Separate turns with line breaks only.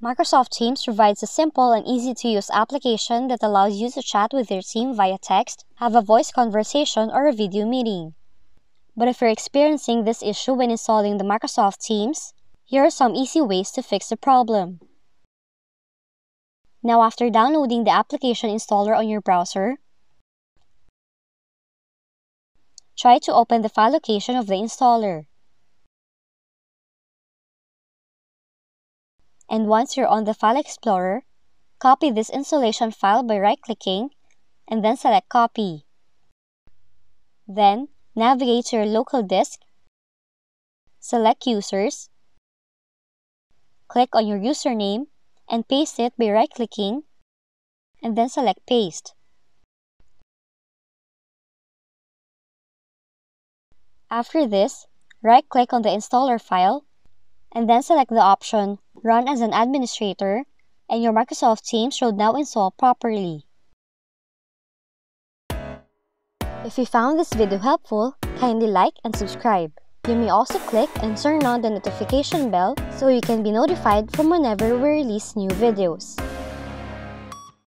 Microsoft Teams provides a simple and easy to use application that allows you to chat with your team via text, have a voice conversation, or a video meeting. But if you're experiencing this issue when installing the Microsoft Teams, here are some easy ways to fix the problem. Now after downloading the application installer on your browser, try to open the file location of the installer. And once you're on the File Explorer, copy this installation file by right-clicking and then select Copy. Then, navigate to your local disk, select Users, click on your username, and paste it by right-clicking and then select Paste. After this, right-click on the installer file and then select the option run as an administrator, and your Microsoft Teams should now install properly. If you found this video helpful, kindly like and subscribe. You may also click and turn on the notification bell so you can be notified from whenever we release new videos.